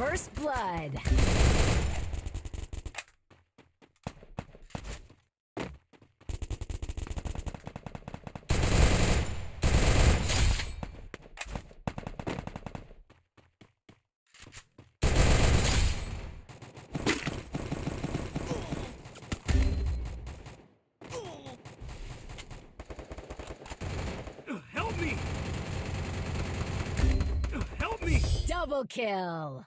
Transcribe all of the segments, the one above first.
First blood. Help me! Help me! Double kill.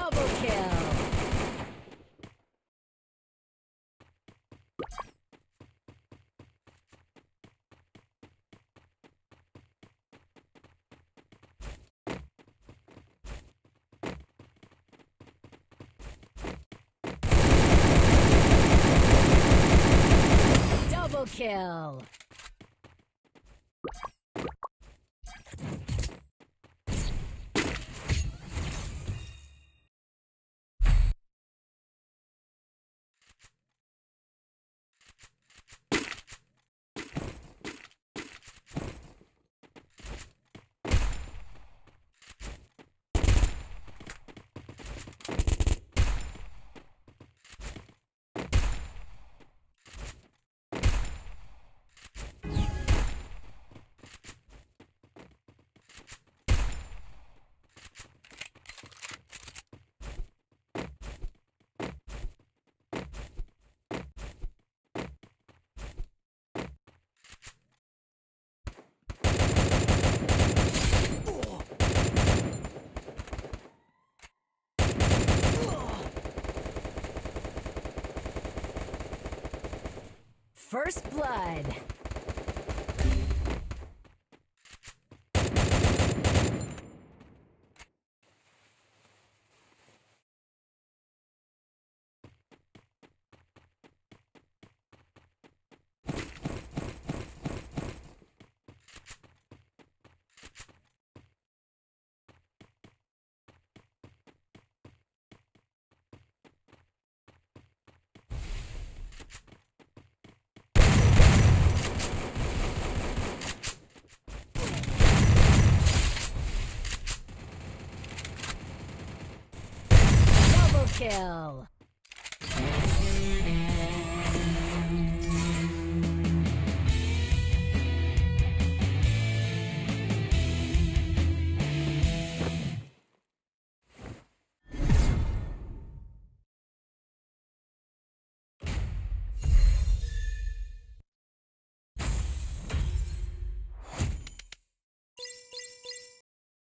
Double kill. Kill. First blood.